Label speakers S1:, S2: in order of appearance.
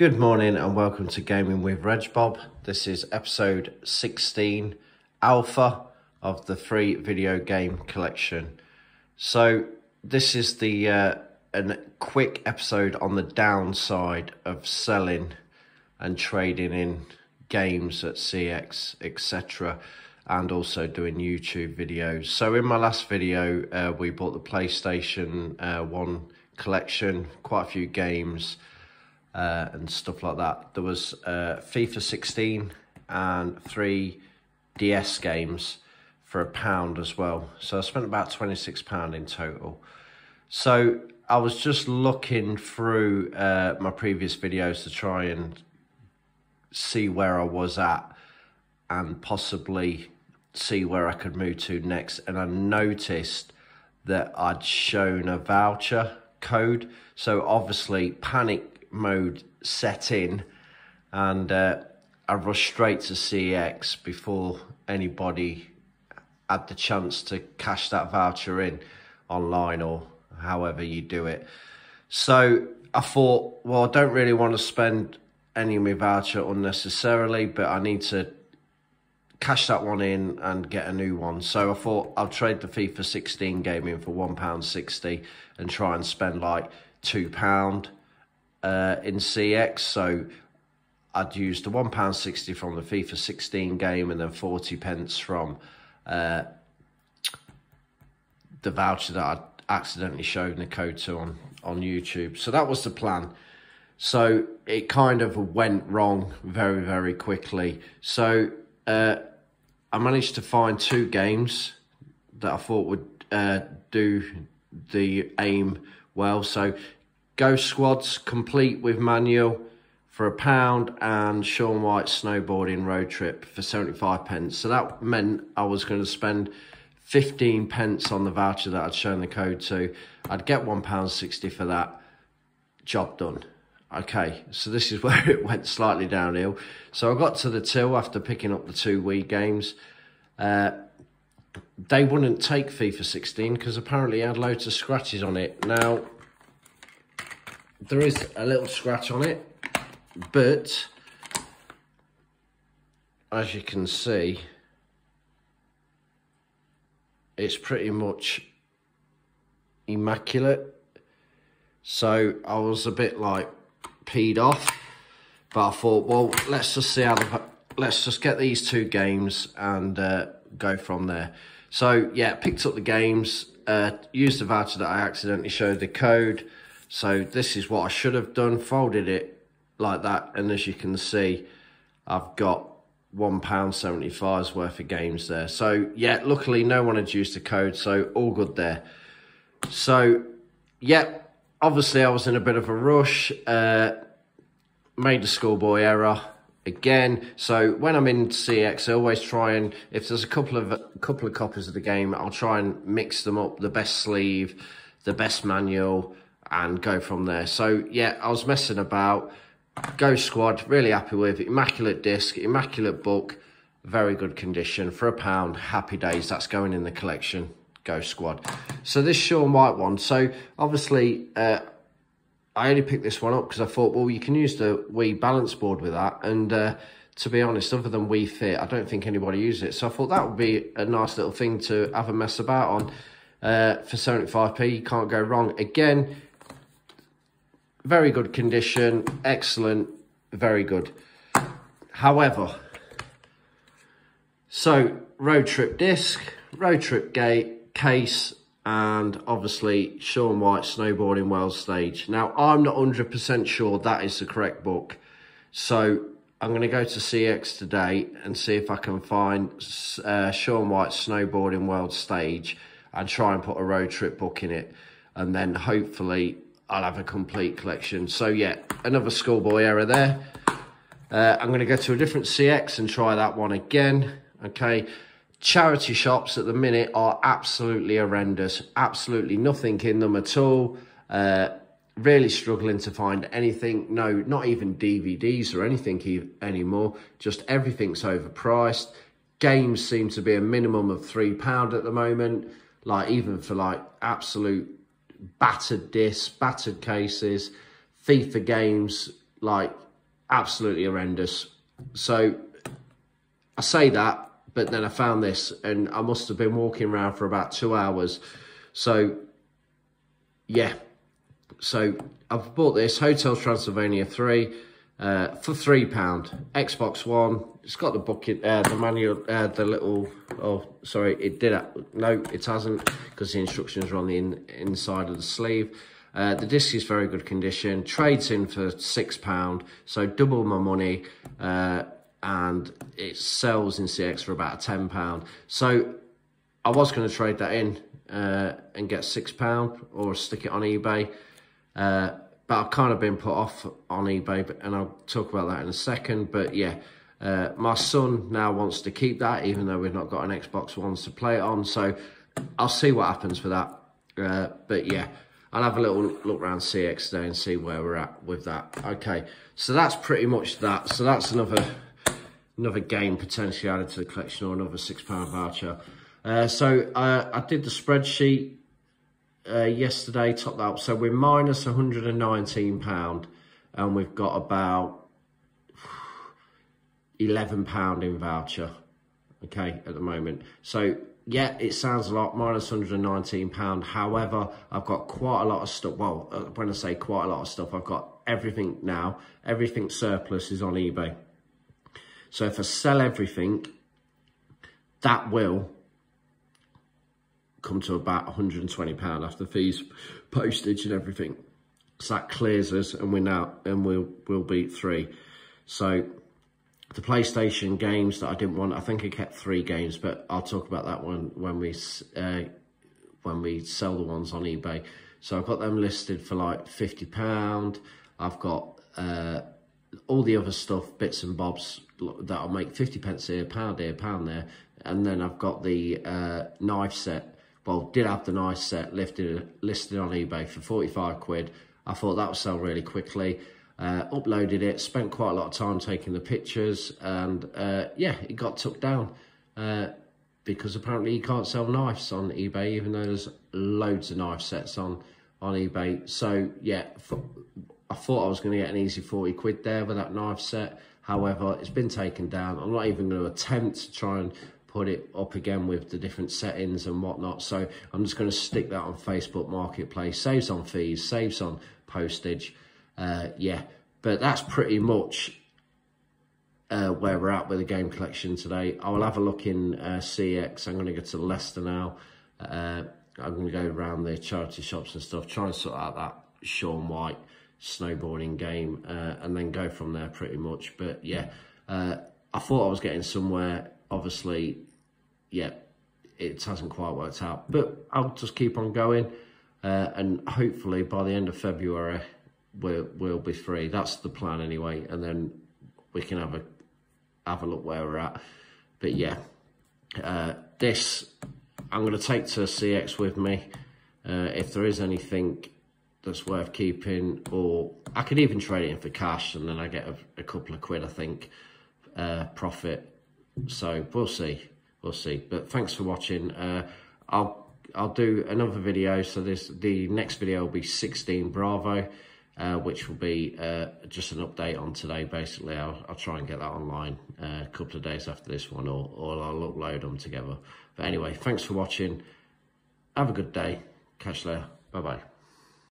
S1: Good morning and welcome to Gaming with Reg Bob. This is episode 16 alpha of the free video game collection. So this is the uh, a quick episode on the downside of selling and trading in games at CX etc and also doing YouTube videos. So in my last video uh, we bought the PlayStation uh, 1 collection, quite a few games uh, and stuff like that. There was uh, FIFA 16 and three DS games for a pound as well. So I spent about £26 in total. So I was just looking through uh, my previous videos to try and see where I was at and possibly see where I could move to next. And I noticed that I'd shown a voucher code. So obviously panic mode set in and uh, I rushed straight to CX before anybody had the chance to cash that voucher in online or however you do it. So I thought, well, I don't really want to spend any of my voucher unnecessarily, but I need to cash that one in and get a new one. So I thought I'll trade the FIFA 16 game in for £1.60 and try and spend like £2 uh, in CX. So I'd use the £1.60 from the FIFA 16 game and then 40 pence from uh, the voucher that I'd accidentally showed the code to on, on YouTube. So that was the plan. So it kind of went wrong very, very quickly. So uh, I managed to find two games that I thought would uh, do the aim well. So Ghost Squads complete with manual for a pound and Shaun White snowboarding road trip for 75 pence. So that meant I was going to spend 15 pence on the voucher that I'd shown the code to. I'd get £1.60 for that. Job done. Okay, so this is where it went slightly downhill. So I got to the till after picking up the two Wii games. Uh, they wouldn't take FIFA 16 because apparently it had loads of scratches on it. Now, there is a little scratch on it, but as you can see, it's pretty much immaculate. So I was a bit like peed off, but I thought, well, let's just see how the, let's just get these two games and uh, go from there. So yeah, picked up the games, uh, used the voucher that I accidentally showed the code. So this is what I should have done, folded it like that. And as you can see, I've got £1.75's worth of games there. So, yeah, luckily no one had used the code, so all good there. So, yeah, obviously I was in a bit of a rush, uh, made a schoolboy error again. So when I'm in CX, I always try and, if there's a couple of a couple of copies of the game, I'll try and mix them up, the best sleeve, the best manual, and go from there. So, yeah, I was messing about Ghost Squad, really happy with. Immaculate disc, immaculate book, very good condition. For a pound, happy days. That's going in the collection. Ghost Squad. So this Shaun White one. So obviously, uh, I only picked this one up because I thought, well, you can use the Wii balance board with that. And uh, to be honest, other than Wii Fit, I don't think anybody uses it. So I thought that would be a nice little thing to have a mess about on. Uh, for 75p, you can't go wrong. Again, very good condition, excellent, very good. However, so road trip disc, road trip gate, case, and obviously Shaun White snowboarding world stage. Now, I'm not 100% sure that is the correct book. So I'm going to go to CX today and see if I can find uh, Shaun White snowboarding world stage and try and put a road trip book in it. And then hopefully I'll have a complete collection. So yeah, another schoolboy error there. Uh, I'm going to go to a different CX and try that one again. Okay, charity shops at the minute are absolutely horrendous. Absolutely nothing in them at all. Uh, really struggling to find anything. No, not even DVDs or anything anymore. Just everything's overpriced. Games seem to be a minimum of £3 at the moment. Like even for like absolute battered discs, battered cases, FIFA games, like absolutely horrendous. So I say that, but then I found this and I must have been walking around for about two hours. So yeah, so I've bought this Hotel Transylvania 3 uh, for three pound. Xbox One. It's got the bucket, uh, the manual, uh, the little. Oh, sorry, it did. No, it hasn't because the instructions are on the in, inside of the sleeve. Uh, the disc is very good condition. Trades in for six pound, so double my money, uh, and it sells in CX for about ten pound. So I was going to trade that in uh, and get six pound or stick it on eBay. Uh, but I've kind of been put off on eBay, and I'll talk about that in a second. But yeah, uh, my son now wants to keep that, even though we've not got an Xbox One to play it on. So I'll see what happens with that. Uh, but yeah, I'll have a little look around CX today and see where we're at with that. Okay, so that's pretty much that. So that's another another game potentially added to the collection or another £6 voucher. Uh, so uh, I did the spreadsheet uh, yesterday, top that up. So we're minus £119 and we've got about £11 in voucher, okay, at the moment. So yeah, it sounds a lot, minus £119. However, I've got quite a lot of stuff. Well, uh, when I say quite a lot of stuff, I've got everything now. Everything surplus is on eBay. So if I sell everything, that will come to about £120 after fees, postage and everything. So that clears us and we're now, and we'll, we'll beat three. So the PlayStation games that I didn't want, I think I kept three games, but I'll talk about that one when we, uh, when we sell the ones on eBay. So I've got them listed for like £50. I've got uh, all the other stuff, bits and bobs that'll make 50 pence here, pound here, pound there. And then I've got the uh, knife set well, did have the knife set lifted, listed on eBay for 45 quid. I thought that would sell really quickly. Uh, uploaded it, spent quite a lot of time taking the pictures, and uh, yeah, it got took down uh, because apparently you can't sell knives on eBay, even though there's loads of knife sets on on eBay. So yeah, I thought I was going to get an easy 40 quid there with that knife set. However, it's been taken down. I'm not even going to attempt to try and put it up again with the different settings and whatnot. So I'm just going to stick that on Facebook Marketplace. Saves on fees, saves on postage. Uh, yeah, but that's pretty much uh, where we're at with the game collection today. I will have a look in uh, CX. I'm going to go to Leicester now. Uh, I'm going to go around the charity shops and stuff, try and sort out that Shaun White snowboarding game, uh, and then go from there pretty much. But yeah, uh, I thought I was getting somewhere obviously, yeah, it hasn't quite worked out. But I'll just keep on going, uh, and hopefully by the end of February, we'll we'll be free. That's the plan anyway, and then we can have a have a look where we're at. But yeah, uh, this I'm going to take to CX with me. Uh, if there is anything that's worth keeping, or I could even trade it in for cash, and then I get a, a couple of quid, I think, uh, profit. So we'll see. We'll see. But thanks for watching. Uh, i'll i'll do another video. So this the next video will be 16 bravo uh, which will be uh, just an update on today basically. I'll, I'll try and get that online uh, a couple of days after this one or, or I'll upload them together. But anyway thanks for watching. Have a good day. Catch you later. Bye bye